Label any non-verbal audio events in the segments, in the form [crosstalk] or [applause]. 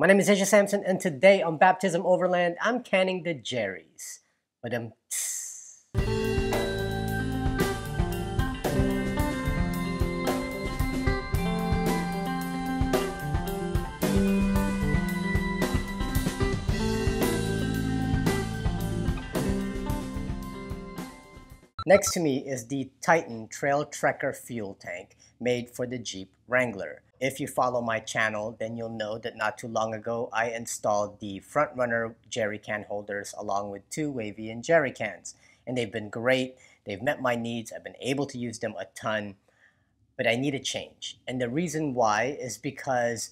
My name is Asia Sampson, and today on Baptism Overland, I'm canning the jerries. But um, Next to me is the Titan Trail Trekker fuel tank made for the Jeep Wrangler. If you follow my channel, then you'll know that not too long ago, I installed the Frontrunner jerry can holders along with two Wavian jerry cans. And they've been great. They've met my needs. I've been able to use them a ton, but I need a change. And the reason why is because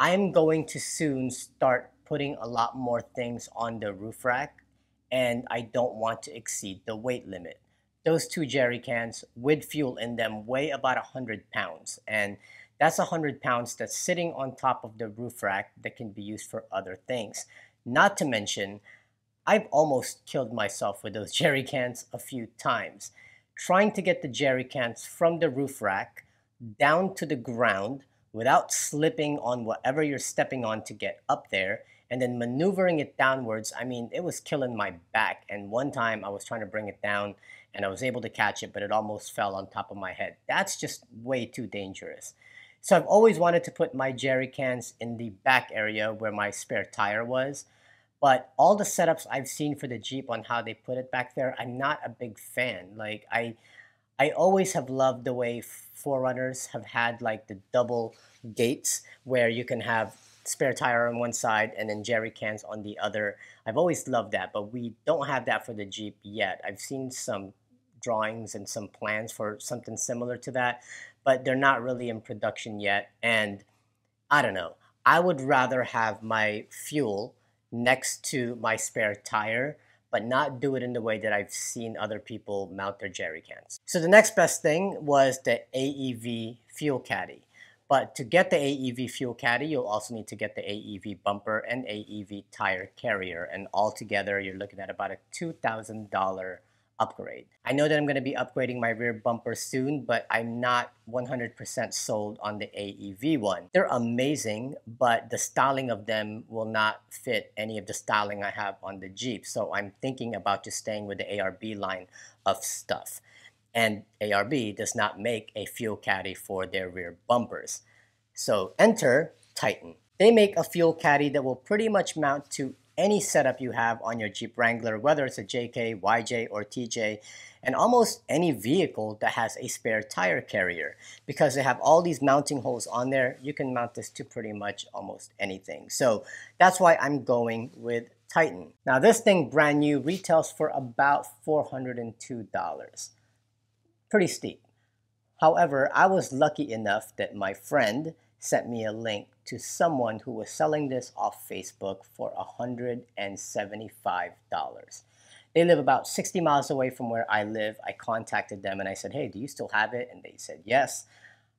I'm going to soon start putting a lot more things on the roof rack and I don't want to exceed the weight limit those two jerry cans with fuel in them weigh about 100 pounds. And that's 100 pounds that's sitting on top of the roof rack that can be used for other things. Not to mention, I've almost killed myself with those [laughs] jerry cans a few times. Trying to get the jerry cans from the roof rack down to the ground without slipping on whatever you're stepping on to get up there and then maneuvering it downwards, I mean, it was killing my back. And one time I was trying to bring it down and I was able to catch it, but it almost fell on top of my head. That's just way too dangerous. So I've always wanted to put my jerry cans in the back area where my spare tire was. But all the setups I've seen for the Jeep on how they put it back there, I'm not a big fan. Like I I always have loved the way 4Runners have had like the double gates where you can have spare tire on one side and then jerry cans on the other. I've always loved that, but we don't have that for the Jeep yet. I've seen some drawings and some plans for something similar to that, but they're not really in production yet. And I don't know. I would rather have my fuel next to my spare tire but not do it in the way that I've seen other people mount their jerry cans. So the next best thing was the AEV fuel caddy. But to get the AEV fuel caddy, you'll also need to get the AEV bumper and AEV tire carrier. And altogether, you're looking at about a $2,000 upgrade. I know that I'm going to be upgrading my rear bumper soon, but I'm not 100% sold on the AEV one. They're amazing, but the styling of them will not fit any of the styling I have on the Jeep. So I'm thinking about just staying with the ARB line of stuff and ARB does not make a fuel caddy for their rear bumpers. So enter Titan. They make a fuel caddy that will pretty much mount to any setup you have on your Jeep Wrangler, whether it's a JK, YJ, or TJ, and almost any vehicle that has a spare tire carrier. Because they have all these mounting holes on there, you can mount this to pretty much almost anything. So that's why I'm going with Titan. Now this thing brand new retails for about $402 pretty steep. However, I was lucky enough that my friend sent me a link to someone who was selling this off Facebook for $175. They live about 60 miles away from where I live. I contacted them and I said, hey, do you still have it? And they said, yes.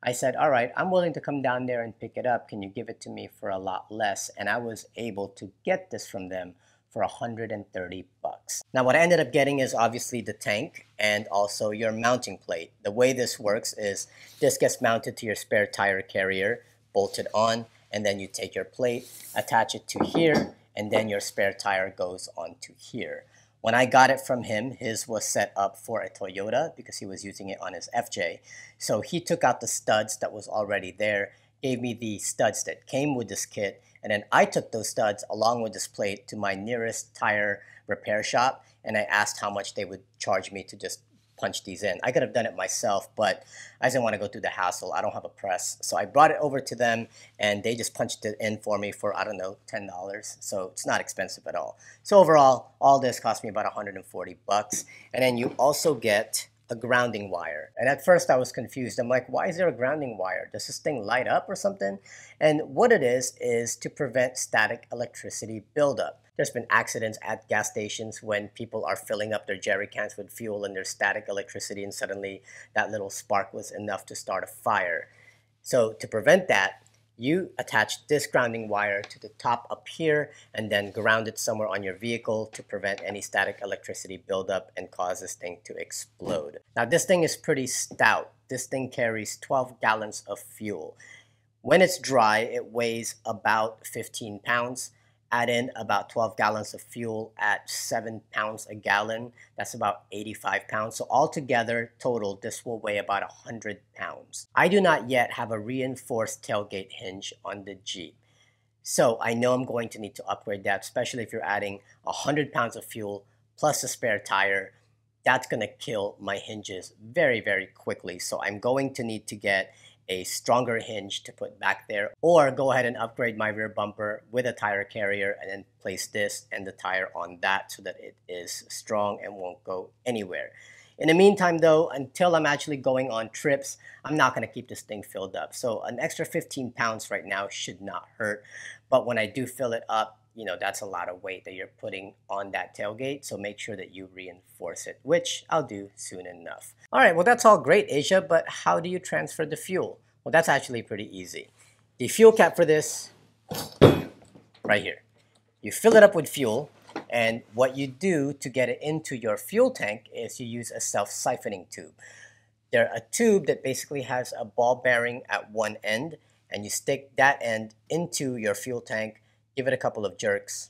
I said, all right, I'm willing to come down there and pick it up. Can you give it to me for a lot less? And I was able to get this from them for 130 bucks. Now what I ended up getting is obviously the tank and also your mounting plate. The way this works is this gets mounted to your spare tire carrier, bolted on, and then you take your plate, attach it to here, and then your spare tire goes onto here. When I got it from him, his was set up for a Toyota because he was using it on his FJ. So he took out the studs that was already there, gave me the studs that came with this kit, and then I took those studs along with this plate to my nearest tire repair shop and I asked how much they would charge me to just punch these in. I could have done it myself, but I didn't want to go through the hassle. I don't have a press. So I brought it over to them and they just punched it in for me for, I don't know, $10. So it's not expensive at all. So overall, all this cost me about 140 bucks. And then you also get a grounding wire. And at first I was confused. I'm like, why is there a grounding wire? Does this thing light up or something? And what it is, is to prevent static electricity buildup. There's been accidents at gas stations when people are filling up their jerry cans with fuel and there's static electricity and suddenly that little spark was enough to start a fire. So to prevent that, you attach this grounding wire to the top up here and then ground it somewhere on your vehicle to prevent any static electricity buildup and cause this thing to explode. Now this thing is pretty stout. This thing carries 12 gallons of fuel. When it's dry, it weighs about 15 pounds. Add in about 12 gallons of fuel at 7 pounds a gallon. That's about 85 pounds. So altogether, total, this will weigh about 100 pounds. I do not yet have a reinforced tailgate hinge on the Jeep. So I know I'm going to need to upgrade that, especially if you're adding 100 pounds of fuel plus a spare tire. That's going to kill my hinges very, very quickly. So I'm going to need to get a stronger hinge to put back there or go ahead and upgrade my rear bumper with a tire carrier and then place this and the tire on that so that it is strong and won't go anywhere. In the meantime though, until I'm actually going on trips, I'm not going to keep this thing filled up. So an extra 15 pounds right now should not hurt. But when I do fill it up, you know, that's a lot of weight that you're putting on that tailgate. So make sure that you reinforce it, which I'll do soon enough. All right, well, that's all great, Asia, but how do you transfer the fuel? Well, that's actually pretty easy. The fuel cap for this, right here. You fill it up with fuel, and what you do to get it into your fuel tank is you use a self-siphoning tube. They're a tube that basically has a ball bearing at one end, and you stick that end into your fuel tank give it a couple of jerks,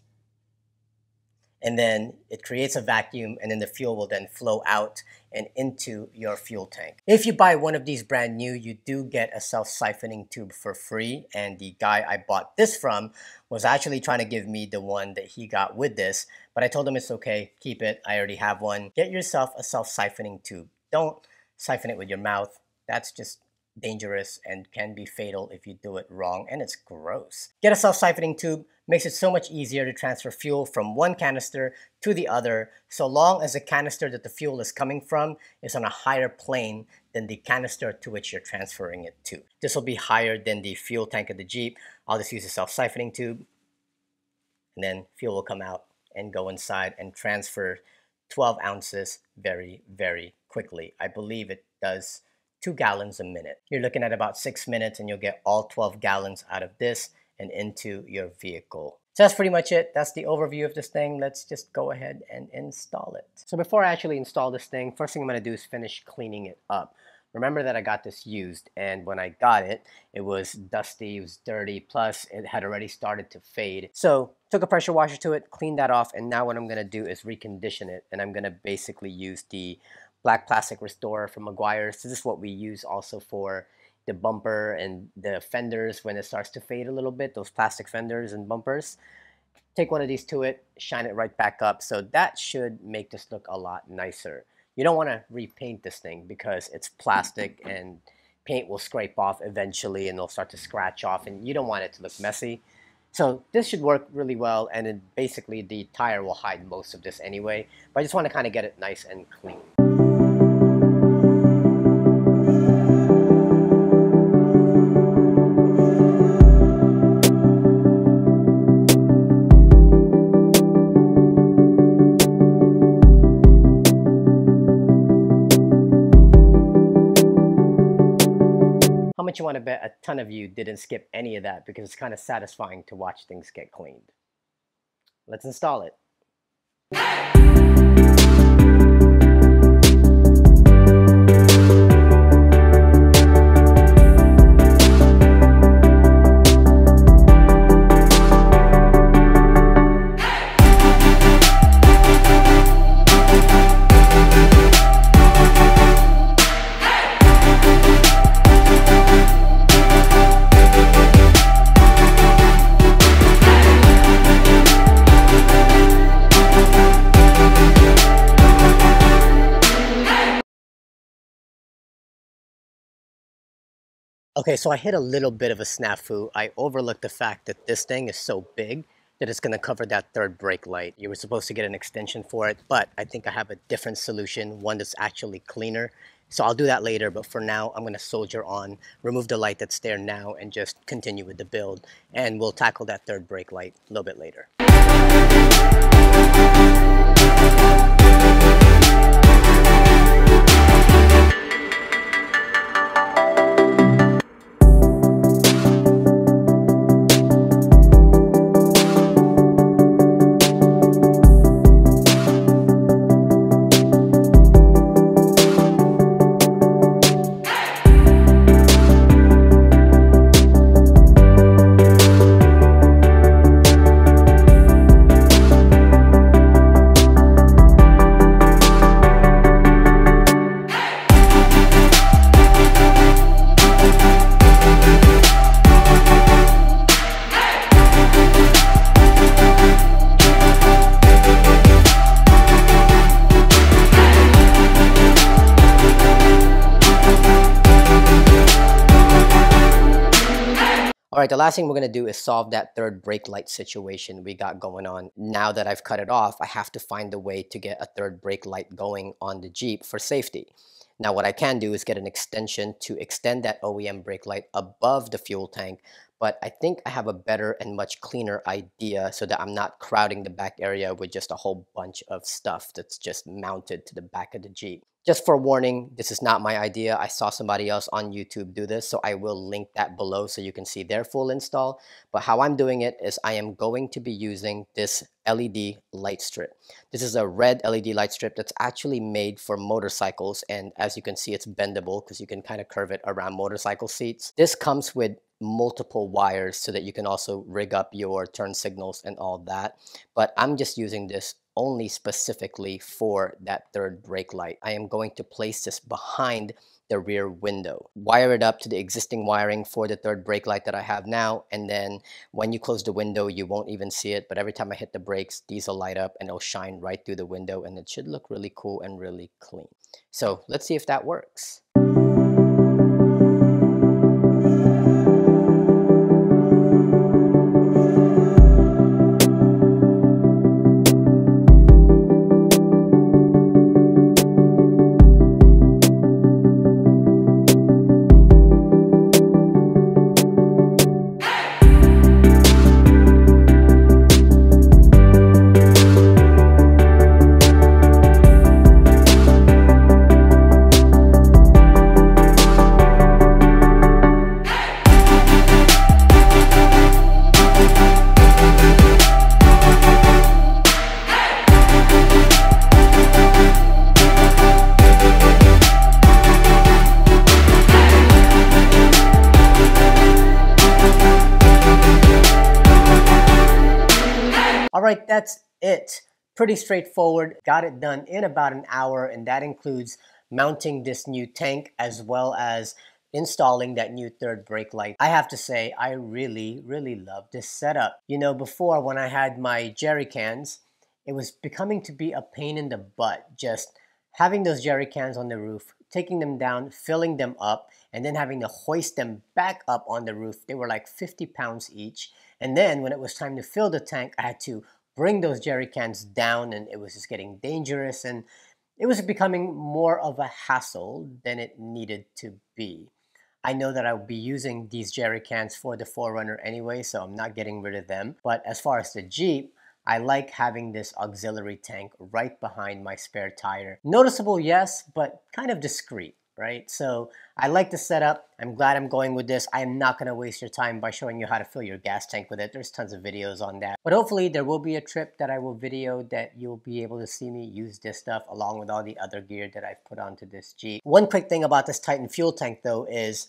and then it creates a vacuum and then the fuel will then flow out and into your fuel tank. If you buy one of these brand new, you do get a self-siphoning tube for free and the guy I bought this from was actually trying to give me the one that he got with this, but I told him it's okay, keep it, I already have one. Get yourself a self-siphoning tube. Don't siphon it with your mouth. That's just dangerous and can be fatal if you do it wrong and it's gross. Get a self-siphoning tube, makes it so much easier to transfer fuel from one canister to the other so long as the canister that the fuel is coming from is on a higher plane than the canister to which you're transferring it to. This will be higher than the fuel tank of the Jeep. I'll just use a self-siphoning tube and then fuel will come out and go inside and transfer 12 ounces very, very quickly. I believe it does two gallons a minute. You're looking at about six minutes and you'll get all 12 gallons out of this and into your vehicle. So that's pretty much it. That's the overview of this thing. Let's just go ahead and install it. So before I actually install this thing, first thing I'm gonna do is finish cleaning it up. Remember that I got this used and when I got it, it was dusty, it was dirty, plus it had already started to fade. So took a pressure washer to it, cleaned that off, and now what I'm gonna do is recondition it and I'm gonna basically use the black plastic restorer from Meguiar's. This is what we use also for the bumper and the fenders when it starts to fade a little bit, those plastic fenders and bumpers. Take one of these to it, shine it right back up. So that should make this look a lot nicer. You don't want to repaint this thing because it's plastic [coughs] and paint will scrape off eventually and they'll start to scratch off and you don't want it to look messy. So this should work really well and then basically the tire will hide most of this anyway. But I just want to kind of get it nice and clean. Much you want to bet a ton of you didn't skip any of that because it's kind of satisfying to watch things get cleaned. Let's install it. Okay, so I hit a little bit of a snafu. I overlooked the fact that this thing is so big that it's going to cover that third brake light. You were supposed to get an extension for it, but I think I have a different solution, one that's actually cleaner. So I'll do that later, but for now, I'm going to soldier on, remove the light that's there now, and just continue with the build. And we'll tackle that third brake light a little bit later. Right, the last thing we're gonna do is solve that third brake light situation we got going on. Now that I've cut it off, I have to find a way to get a third brake light going on the Jeep for safety. Now what I can do is get an extension to extend that OEM brake light above the fuel tank, but I think I have a better and much cleaner idea so that I'm not crowding the back area with just a whole bunch of stuff that's just mounted to the back of the Jeep. Just for warning, this is not my idea. I saw somebody else on YouTube do this, so I will link that below so you can see their full install. But how I'm doing it is I am going to be using this LED light strip. This is a red LED light strip that's actually made for motorcycles, and as you can see, it's bendable because you can kind of curve it around motorcycle seats. This comes with multiple wires so that you can also rig up your turn signals and all that. But I'm just using this only specifically for that third brake light. I am going to place this behind the rear window. Wire it up to the existing wiring for the third brake light that I have now and then when you close the window you won't even see it but every time I hit the brakes these will light up and it'll shine right through the window and it should look really cool and really clean. So let's see if that works. Right, that's it. Pretty straightforward. Got it done in about an hour, and that includes mounting this new tank as well as installing that new third brake light. I have to say, I really, really love this setup. You know, before when I had my jerry cans, it was becoming to be a pain in the butt just having those jerry cans on the roof, taking them down, filling them up, and then having to hoist them back up on the roof. They were like 50 pounds each. And then when it was time to fill the tank, I had to bring those jerry cans down and it was just getting dangerous and it was becoming more of a hassle than it needed to be. I know that I'll be using these jerry cans for the 4Runner anyway, so I'm not getting rid of them. But as far as the Jeep, I like having this auxiliary tank right behind my spare tire. Noticeable, yes, but kind of discreet right? So I like the setup. I'm glad I'm going with this. I am not going to waste your time by showing you how to fill your gas tank with it. There's tons of videos on that. But hopefully there will be a trip that I will video that you'll be able to see me use this stuff along with all the other gear that I've put onto this Jeep. One quick thing about this Titan fuel tank though is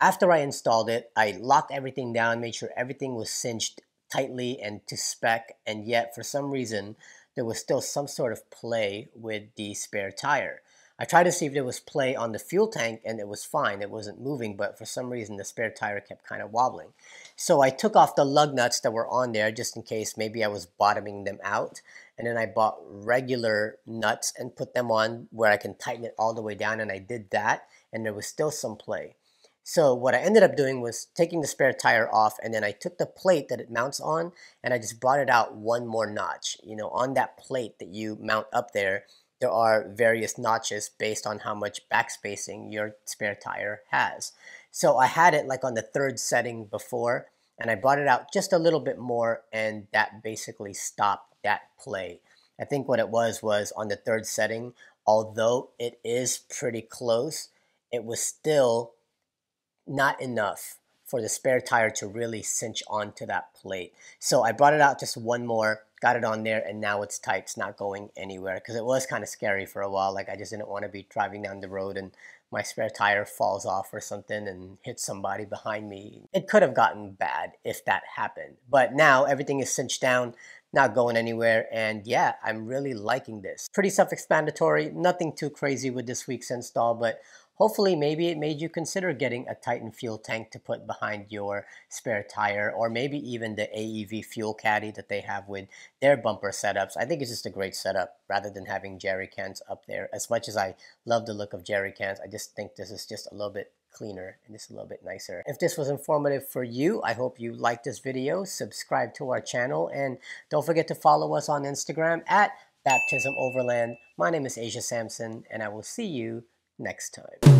after I installed it, I locked everything down, made sure everything was cinched tightly and to spec, and yet for some reason, there was still some sort of play with the spare tire. I tried to see if there was play on the fuel tank and it was fine. It wasn't moving, but for some reason the spare tire kept kind of wobbling. So I took off the lug nuts that were on there just in case maybe I was bottoming them out. And then I bought regular nuts and put them on where I can tighten it all the way down. And I did that and there was still some play. So what I ended up doing was taking the spare tire off and then I took the plate that it mounts on and I just brought it out one more notch. You know, on that plate that you mount up there, there are various notches based on how much backspacing your spare tire has. So I had it like on the third setting before and I brought it out just a little bit more and that basically stopped that play. I think what it was was on the third setting, although it is pretty close, it was still not enough for the spare tire to really cinch onto that plate. So I brought it out just one more got it on there and now it's tight it's not going anywhere because it was kind of scary for a while like I just didn't want to be driving down the road and my spare tire falls off or something and hits somebody behind me. It could have gotten bad if that happened but now everything is cinched down not going anywhere and yeah I'm really liking this. Pretty self-explanatory nothing too crazy with this week's install but Hopefully, maybe it made you consider getting a Titan fuel tank to put behind your spare tire, or maybe even the AEV fuel caddy that they have with their bumper setups. I think it's just a great setup rather than having jerry cans up there. As much as I love the look of jerry cans, I just think this is just a little bit cleaner and it's a little bit nicer. If this was informative for you, I hope you liked this video, subscribe to our channel, and don't forget to follow us on Instagram at Baptism Overland. My name is Asia Sampson, and I will see you next time.